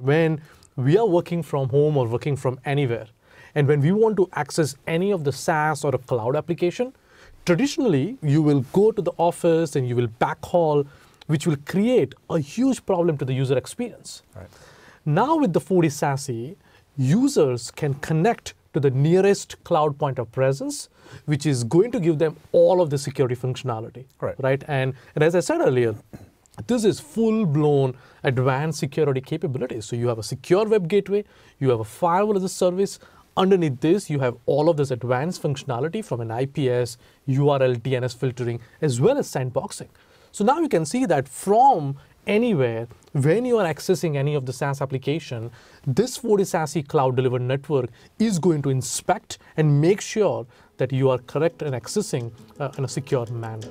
When we are working from home or working from anywhere, and when we want to access any of the SaaS or a cloud application, traditionally you will go to the office and you will backhaul, which will create a huge problem to the user experience. Right. Now with the FortiSASE, users can connect to the nearest cloud point of presence, which is going to give them all of the security functionality. Right. Right. And, and as I said earlier, this is full-blown advanced security capabilities. So you have a secure web gateway, you have a firewall as a service. Underneath this, you have all of this advanced functionality from an IPS, URL, DNS filtering, as well as sandboxing. So now you can see that from anywhere, when you are accessing any of the SaaS application, this FortiSASE cloud delivered network is going to inspect and make sure that you are correct in accessing uh, in a secure manner.